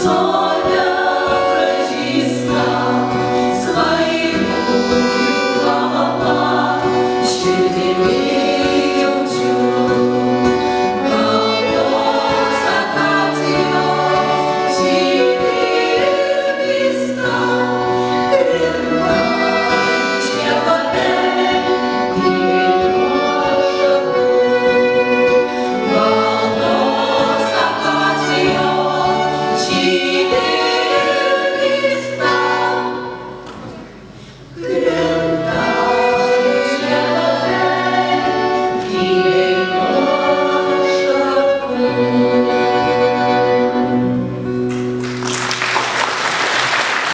소서